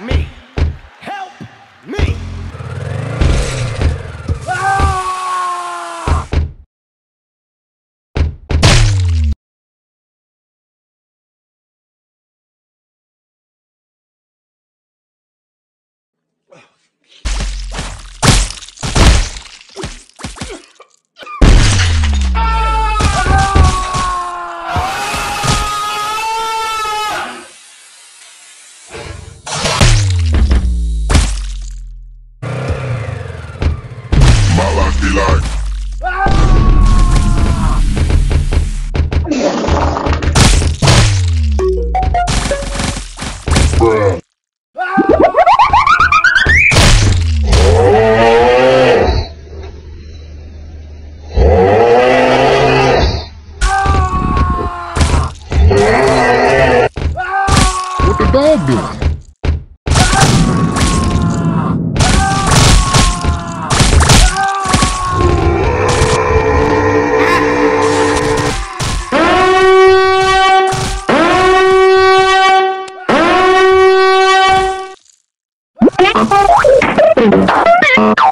me. like. What the dog doing? Oh, my God.